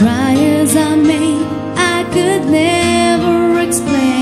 Try as I may, I could never explain.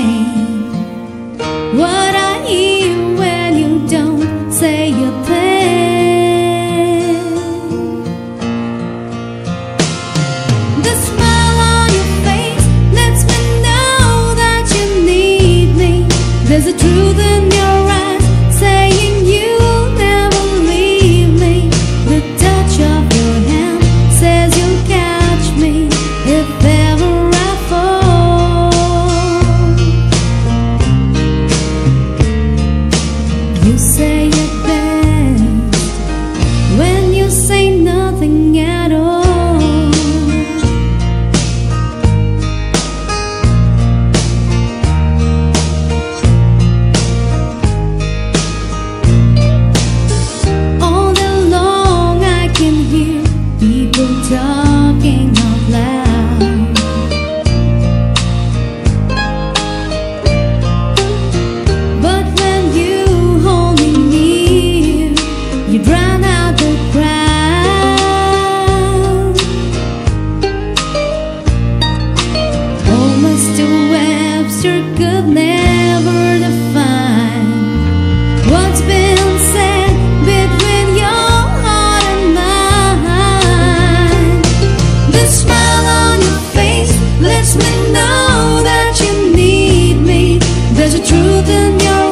in your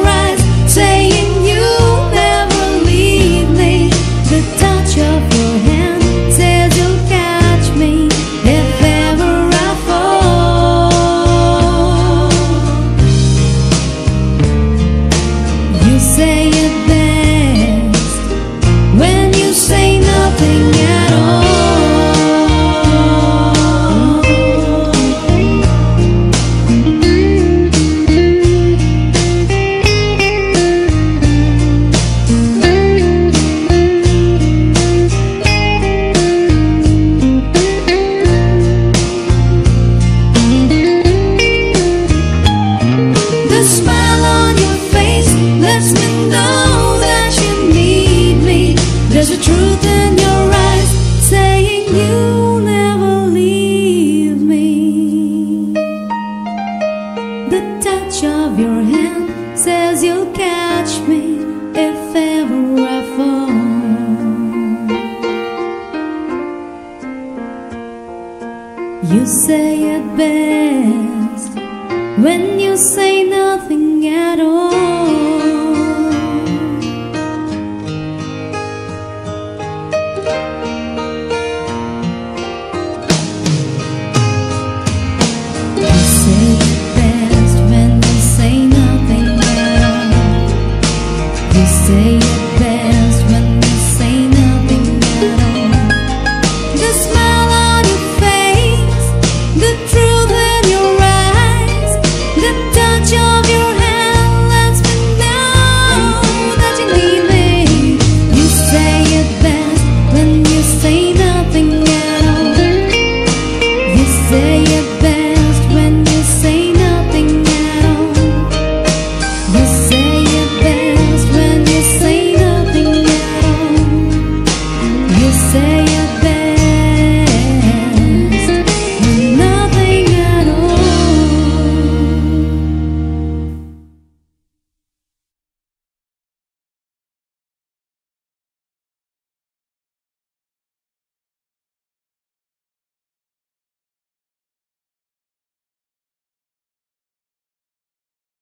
You'll never leave me. The touch of your hand says you'll catch me if ever I fall. You say it best when you say nothing at all.